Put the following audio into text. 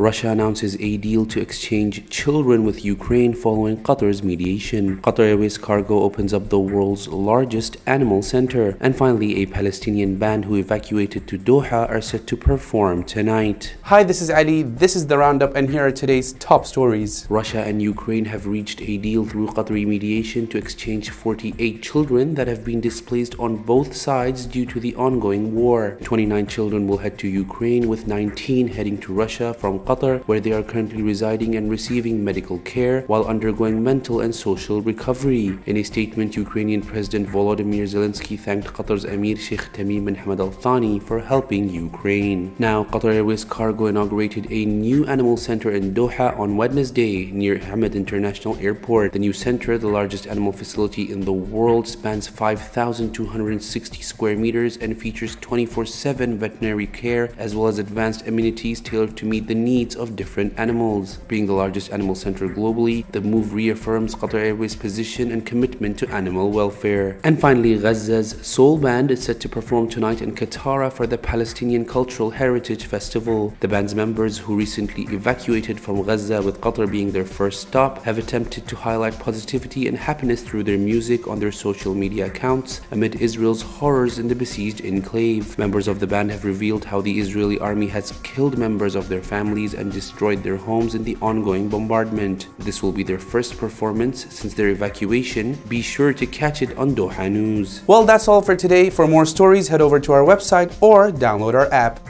Russia announces a deal to exchange children with Ukraine following Qatar's mediation. Qatar Airways Cargo opens up the world's largest animal center. And finally, a Palestinian band who evacuated to Doha are set to perform tonight. Hi, this is Ali. This is the roundup, and here are today's top stories. Russia and Ukraine have reached a deal through Qatari mediation to exchange 48 children that have been displaced on both sides due to the ongoing war. 29 children will head to Ukraine, with 19 heading to Russia from Qatar, where they are currently residing and receiving medical care while undergoing mental and social recovery. In a statement, Ukrainian President Volodymyr Zelensky thanked Qatar's Emir Sheikh Tamim bin Hamad Al Thani for helping Ukraine. Now, Qatar Airways Cargo inaugurated a new animal center in Doha on Wednesday near Hamad International Airport. The new center, the largest animal facility in the world, spans 5,260 square meters and features 24 7 veterinary care as well as advanced amenities tailored to meet the needs of different animals. Being the largest animal center globally, the move reaffirms Qatar Airways' position and commitment to animal welfare. And finally, Gaza's Sol Band is set to perform tonight in Qatar for the Palestinian Cultural Heritage Festival. The band's members, who recently evacuated from Gaza with Qatar being their first stop, have attempted to highlight positivity and happiness through their music on their social media accounts amid Israel's horrors in the besieged enclave. Members of the band have revealed how the Israeli army has killed members of their families and destroyed their homes in the ongoing bombardment. This will be their first performance since their evacuation. Be sure to catch it on Doha News. Well, that's all for today. For more stories, head over to our website or download our app.